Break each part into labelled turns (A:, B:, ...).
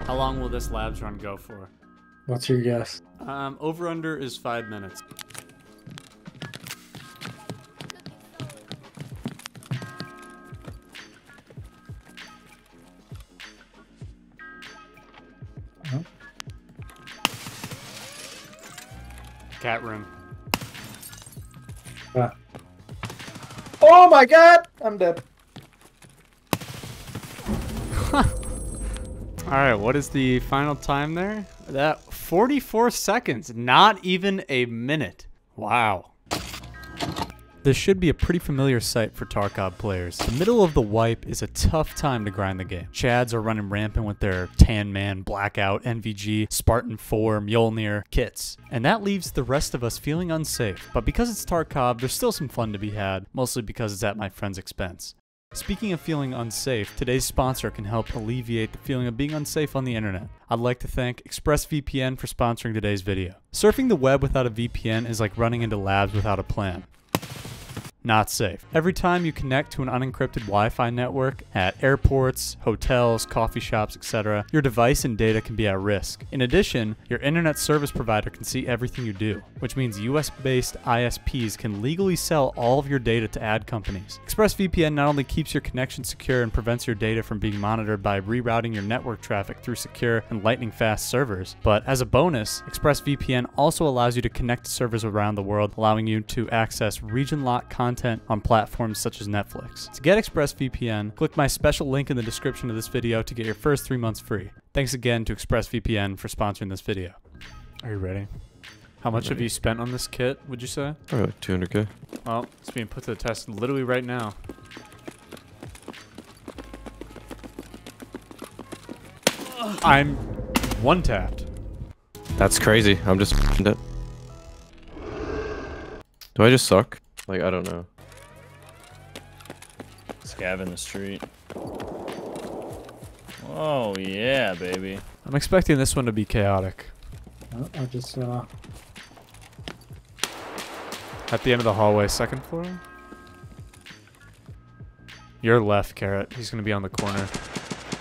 A: How long will this labs run go for?
B: What's your guess?
A: Um, over under is five minutes. Cat room.
B: Ah. Oh my god! I'm dead.
A: All right, what is the final time there? That 44 seconds, not even a minute. Wow. This should be a pretty familiar sight for Tarkov players. The middle of the wipe is a tough time to grind the game. Chads are running rampant with their Tan Man, Blackout, NVG, Spartan 4, Mjolnir kits. And that leaves the rest of us feeling unsafe. But because it's Tarkov, there's still some fun to be had, mostly because it's at my friend's expense. Speaking of feeling unsafe, today's sponsor can help alleviate the feeling of being unsafe on the internet. I'd like to thank ExpressVPN for sponsoring today's video. Surfing the web without a VPN is like running into labs without a plan not safe. Every time you connect to an unencrypted Wi-Fi network at airports, hotels, coffee shops, etc., your device and data can be at risk. In addition, your internet service provider can see everything you do, which means US-based ISPs can legally sell all of your data to ad companies. ExpressVPN not only keeps your connection secure and prevents your data from being monitored by rerouting your network traffic through secure and lightning fast servers, but as a bonus, ExpressVPN also allows you to connect to servers around the world, allowing you to access region-locked content content on platforms such as Netflix. To get ExpressVPN, click my special link in the description of this video to get your first three months free. Thanks again to ExpressVPN for sponsoring this video. Are you ready? How much have you spent on this kit, would you say?
C: Probably like 200k.
A: Well, it's being put to the test literally right now. I'm one tapped.
C: That's crazy. I'm just dead. Do I just suck? Like, I don't know.
D: Scav in the street. Oh, yeah, baby.
A: I'm expecting this one to be chaotic.
B: Oh, I just uh
A: At the end of the hallway, second floor? Your left, Carrot. He's gonna be on the corner.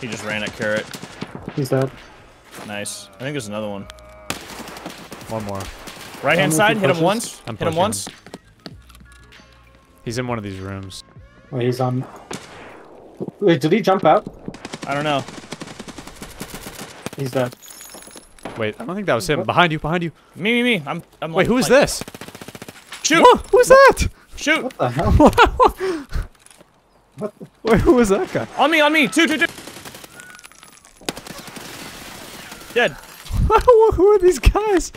D: He just ran at Carrot.
B: he's dead.
D: Nice. I think there's another one.
A: One more.
D: Right hand side,
B: he
D: hit him once.
A: I'm
D: hit him
A: pushing
D: once.
A: He's in one of these rooms.
B: Oh, he's on. Wait, did he jump out?
D: I don't know.
B: He's dead.
A: Wait, I don't think that was him.
B: What?
A: Behind you, behind you.
D: Me, me, me. I'm. I'm
A: Wait,
D: like,
A: who is
D: like-
A: this?
D: Shoot!
A: Whoa, who's that?
D: Shoot!
B: What the hell? What?
A: Wait, who was that guy?
D: On me, on me. Two, two, two. Dead.
A: who are these guys?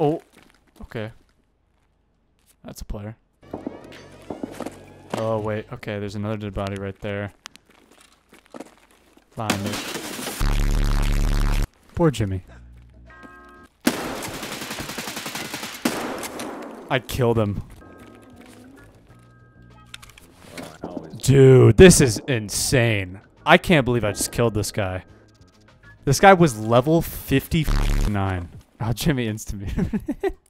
A: Oh, okay. That's a player. Oh, wait. Okay, there's another dead body right there. Behind me. Poor Jimmy. I killed him. Dude, this is insane. I can't believe I just killed this guy. This guy was level 59. Oh, Jimmy insta.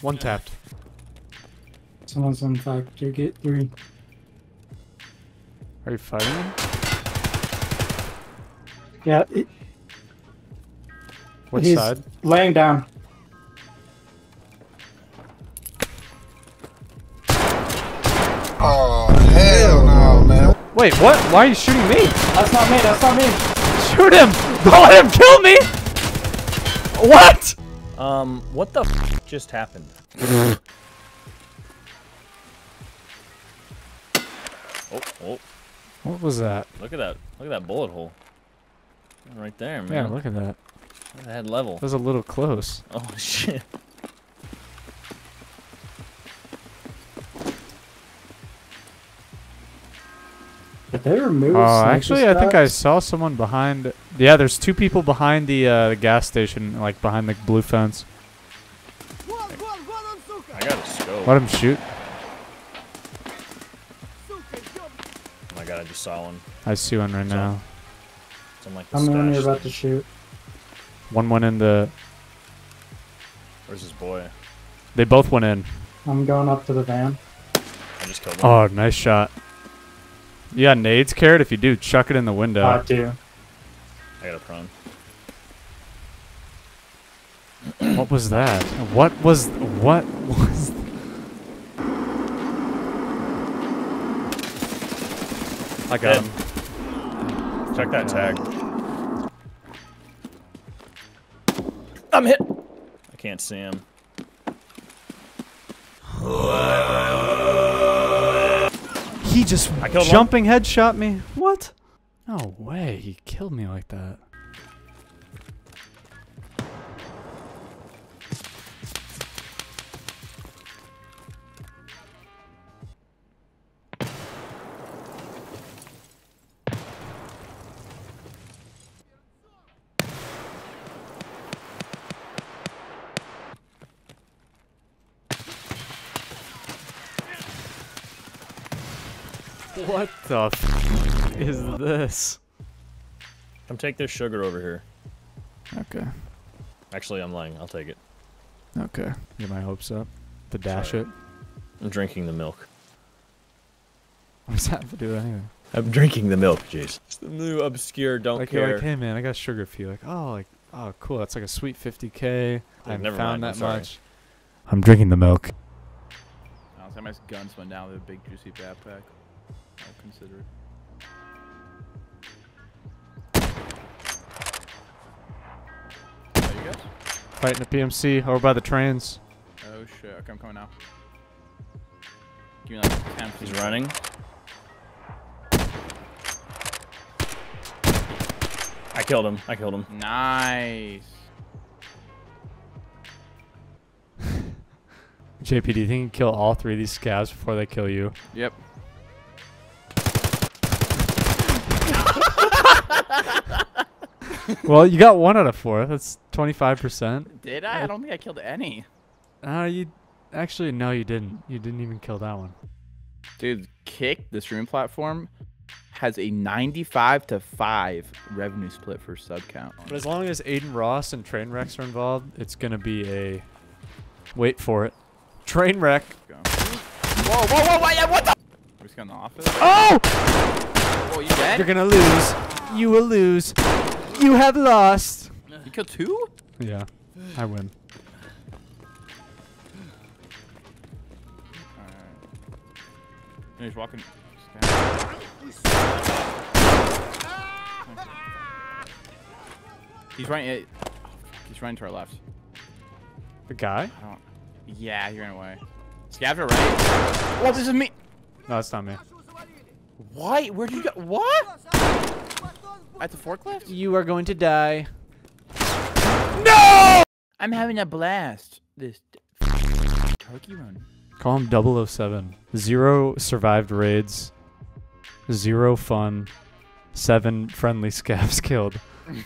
A: One tapped.
B: Someone's on factor gate three.
A: Are you fighting him?
B: Yeah, it,
A: Which
B: he's
A: side?
B: laying down.
A: Wait, what? Why are you shooting me?
B: That's not me. That's not me.
A: Shoot him! Don't let him kill me! What?
D: Um, what the f just happened? oh, oh,
A: What was that?
D: look at that. Look at that bullet hole. Right there, man.
A: Yeah, look at that.
D: at that level.
A: That was a little close.
D: Oh, shit.
B: They remove?
A: Oh,
B: sniper
A: actually, I think I saw someone behind. Yeah, there's two people behind the, uh, the gas station, like behind the blue fence.
D: I got a scope.
A: Let him shoot.
D: Oh my god, I just saw one.
A: I see one right
D: So-
A: now.
D: It's on like the
B: How many
D: stash
B: you're about to shoot?
A: One went in the.
D: Where's his boy?
A: They both went in.
B: I'm going up to the van.
D: I just killed him.
A: Oh, nice shot. You got nades, Carrot? If you do, chuck it in the window.
B: I do.
D: I got a prone.
A: What was that? What was what was? I got
D: Dead.
A: him.
D: Check that tag. I'm hit. I can't see him.
A: He just
D: killed one.
A: jumping headshot me. What? No way. He killed me like that. What the f is this?
D: Come take this sugar over here.
A: Okay.
D: Actually, I'm lying. I'll take it.
A: Okay. Get my hopes up. To dash
D: Sorry.
A: it.
D: I'm drinking the milk.
A: What does that have to do with anything?
D: I'm drinking the milk, Jace. It's the new obscure, don't
A: like
D: care.
A: you're like, hey man, I got sugar for you. Like, oh, like, oh, cool. That's like a sweet 50k. I haven't
D: never
A: found
D: mind, I'm
A: that
D: sorry.
A: much. I'm drinking the milk.
E: Honestly, my guns went down with a big juicy backpack. I'll consider it. Oh, you guys?
A: Fighting the PMC over by the trains.
E: Oh shit, okay, I'm coming now. Give me like 10
D: He's running. I killed him. I killed him.
E: Nice.
A: JP, do you think you can kill all three of these scavs before they kill you?
E: Yep.
A: Well, you got one out of four. That's 25%.
E: Did I? I don't think I killed any.
A: Uh, you actually no, you didn't. You didn't even kill that one.
E: Dude, Kick, the stream platform, has a 95 to 5 revenue split for sub count.
A: But as long as Adin Ross and Trainwrecks are involved, it's gonna be a wait for it. Trainwreck.
E: Whoa, whoa, whoa, whoa, yeah, what the? We just got in the office?
A: Oh!
E: Oh, you dead?
A: You're gonna lose. You will lose. You have lost.
E: You killed two?
A: Yeah, I win.
E: And he's walking. He's running. eh, oh, He's running to our left.
A: The guy?
E: I don't. Yeah, he ran away. Scavs are right. Well, this is me.
A: No, it's not me.
E: What? Where'd you go? What? At the forklift?
A: You are going to die. No!
E: I'm having a blast. This turkey run.
A: Call him 007. Zero survived raids. Zero fun. Seven friendly scavs killed.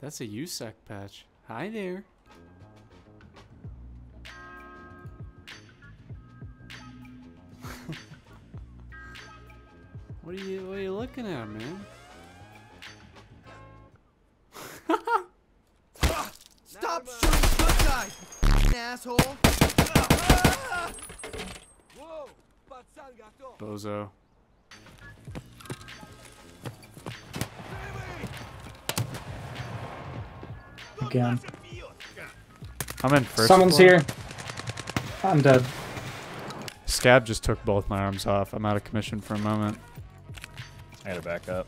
A: That's a USEC patch. Hi there. what are you what are you looking at, man?
F: Stop shooting good guys, asshole!
A: Bozo.
B: Again.
A: I'm in first.
B: Someone's
A: floor.
B: here. I'm dead.
A: Scav just took both my arms off. I'm out of commission for a moment.
D: I gotta back up.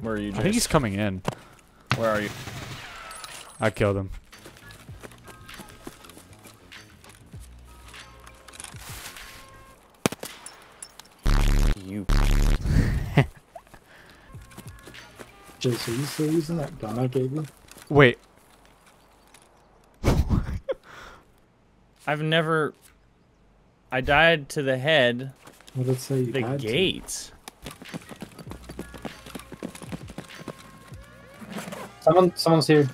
D: Where are you?
A: I think he's coming in.
D: Where are you?
A: I killed him.
D: You.
B: Jace, are you still using that gun I gave you?
A: Wait.
D: I've never. I died to the head.
B: What did it say you
D: The
B: died to?
D: gate.
B: Someone, someone's here.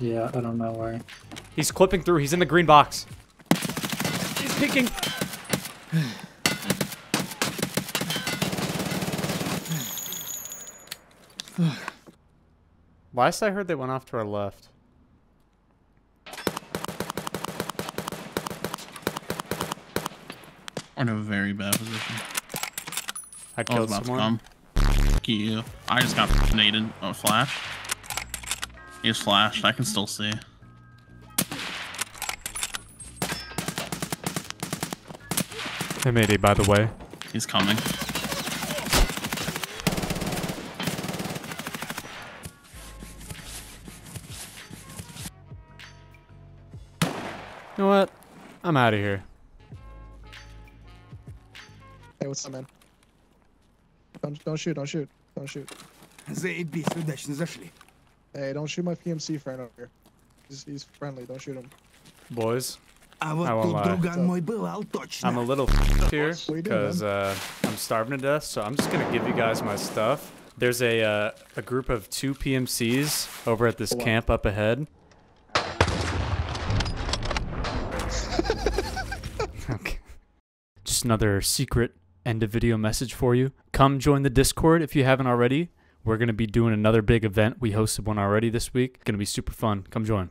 B: Yeah, I don't know where.
A: He's clipping through. He's in the green box. He's peeking. Last I heard, they went off to our left.
G: We're in a very bad position.
A: I
G: I was
A: killed
G: about
A: someone.
G: come. Fuck you. I just got naded. Oh, flash. He's flashed. I can still see.
A: Hey, Mayday, by the way.
G: He's coming.
A: You know what? I'm out of here.
H: Hey, what's up, man? Don't don't shoot, don't shoot, don't shoot.
F: Заебись, удачно зашли.
H: Hey, don't shoot my PMC friend over here. He's, he's friendly, don't shoot him.
A: Boys,
F: А вот
A: I won't
F: тут
A: lie.
F: друган мой бывал точно.
A: I'm a little f***ed here
H: What you doing,
A: because uh, I'm starving to death, so I'm just gonna give you guys my stuff. There's a uh, a group of two PMCs over at this
H: Wow.
A: camp up ahead. okay. Just another secret end a video message for you. Come join the Discord if you haven't already. We're gonna be doing another big event. We hosted one already this week. It's Gonna be super fun. Come join.